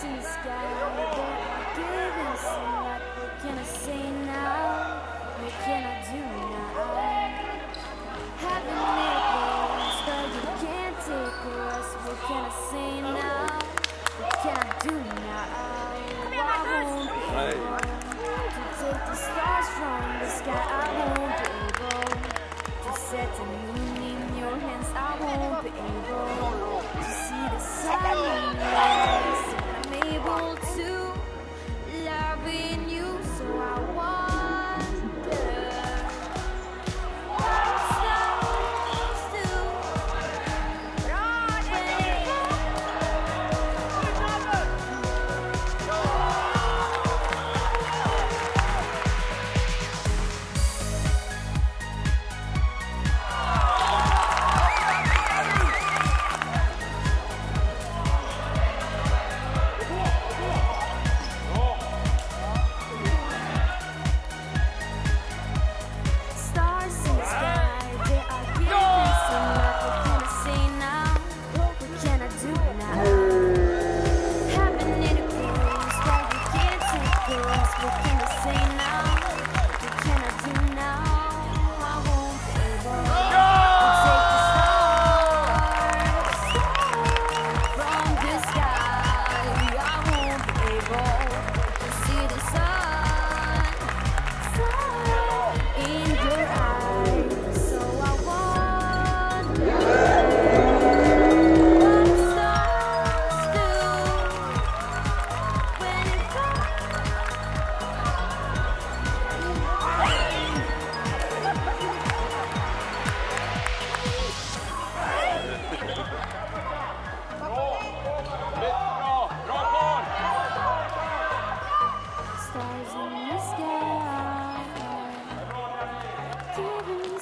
sky, they're giving some light. What can I say now? What can I do now? Having it close, but you can't take a rest. What can I say now? What can I do now? I won't be able to take the stars from the sky. I won't be able to set the moon in your hands. I won't be able to see the sun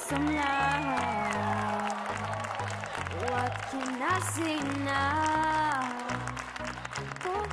some love. What can I say now? What